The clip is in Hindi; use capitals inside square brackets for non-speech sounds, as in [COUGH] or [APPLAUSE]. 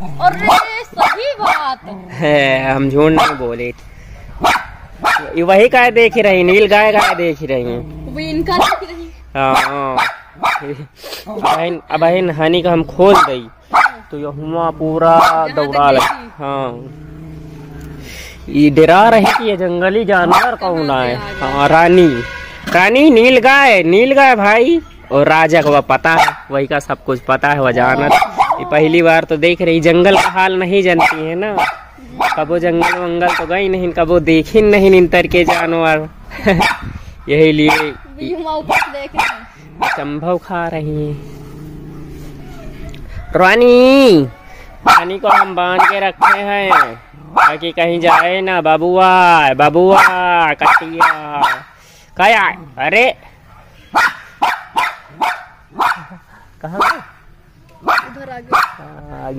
अरे सही बात। है हम झूठ नहीं बोले। वही गाय देख रही नील गाय गाय देख रही हैं। वो इनका देख रही हाँ। बहन अब बहन हनी का हम खोल दई तो ये हुआ पूरा दौड़ा लग। हाँ। ये डरा रही कि ये जंगली जानवर कौन आए? हाँ रानी। रानी नील गाय नील गाय भाई। और राजा को वह पता है वही का सब कुछ पता है वह जानत ये पहली बार तो देख रही जंगल का हाल नहीं जानती है ना। कबो जंगल वंगल तो गई नहीं कबो देखी नहीं निंतर के जानवर। [LAUGHS] यही लिए बीमा ऊपर से देख रहे संभव खा रही हैं। रानी रानी को हम बाँध के रखे हैं। ताकि कहीं जाए ना बबुआ बबुआ कटिया। कया अरे। [LAUGHS] कहाँ Ragu. Ah.